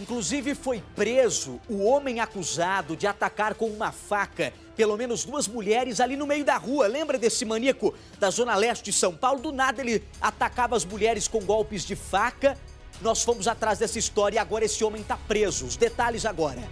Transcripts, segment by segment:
Inclusive foi preso o homem acusado de atacar com uma faca pelo menos duas mulheres ali no meio da rua. Lembra desse maníaco da zona leste de São Paulo? Do nada ele atacava as mulheres com golpes de faca. Nós fomos atrás dessa história e agora esse homem está preso. Os detalhes agora.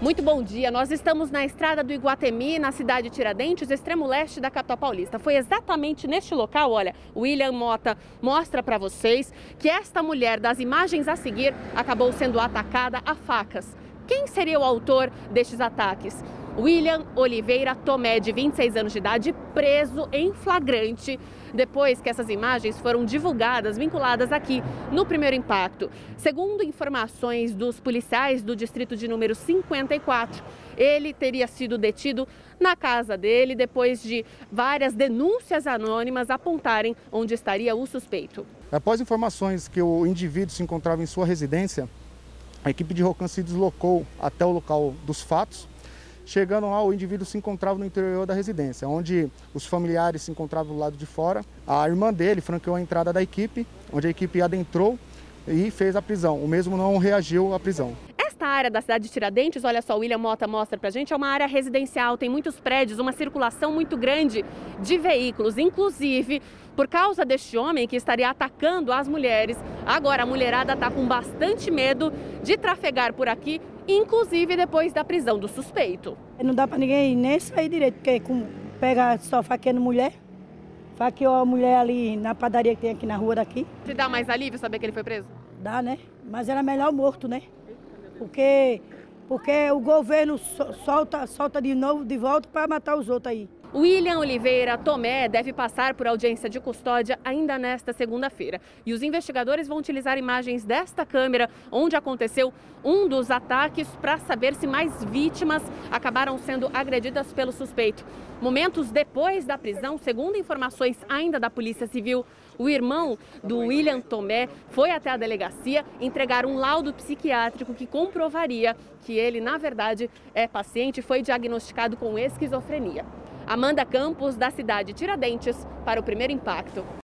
Muito bom dia. Nós estamos na estrada do Iguatemi, na cidade de Tiradentes, extremo leste da capital paulista. Foi exatamente neste local, olha, William Mota mostra para vocês que esta mulher das imagens a seguir acabou sendo atacada a facas. Quem seria o autor destes ataques? William Oliveira Tomé, de 26 anos de idade, preso em flagrante depois que essas imagens foram divulgadas, vinculadas aqui no primeiro impacto. Segundo informações dos policiais do distrito de número 54, ele teria sido detido na casa dele depois de várias denúncias anônimas apontarem onde estaria o suspeito. Após informações que o indivíduo se encontrava em sua residência, a equipe de Rocan se deslocou até o local dos fatos Chegando lá, o indivíduo se encontrava no interior da residência, onde os familiares se encontravam do lado de fora. A irmã dele franqueou a entrada da equipe, onde a equipe adentrou e fez a prisão. O mesmo não reagiu à prisão. Esta área da cidade de Tiradentes, olha só, o William Mota mostra pra gente, é uma área residencial, tem muitos prédios, uma circulação muito grande de veículos, inclusive por causa deste homem que estaria atacando as mulheres. Agora a mulherada está com bastante medo de trafegar por aqui, inclusive depois da prisão do suspeito. Não dá para ninguém nem sair direito, porque pega só faqueando mulher. Faqueou a mulher ali na padaria que tem aqui na rua daqui. Te dá mais alívio saber que ele foi preso? Dá, né? Mas era melhor morto, né? Porque, porque o governo solta, solta de novo, de volta para matar os outros aí. William Oliveira Tomé deve passar por audiência de custódia ainda nesta segunda-feira. E os investigadores vão utilizar imagens desta câmera onde aconteceu um dos ataques para saber se mais vítimas acabaram sendo agredidas pelo suspeito. Momentos depois da prisão, segundo informações ainda da Polícia Civil, o irmão do William Tomé foi até a delegacia entregar um laudo psiquiátrico que comprovaria que ele, na verdade, é paciente e foi diagnosticado com esquizofrenia. Amanda Campos, da cidade Tiradentes, para o primeiro impacto.